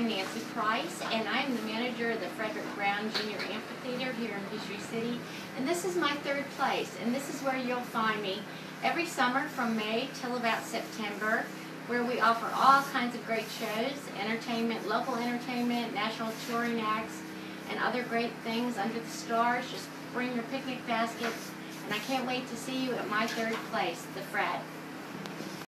I'm Nancy Price, and I'm the manager of the Frederick Brown Junior Amphitheater here in Peachtree City. And this is my third place, and this is where you'll find me every summer from May till about September, where we offer all kinds of great shows, entertainment, local entertainment, national touring acts, and other great things under the stars. Just bring your picnic baskets, and I can't wait to see you at my third place, the Fred.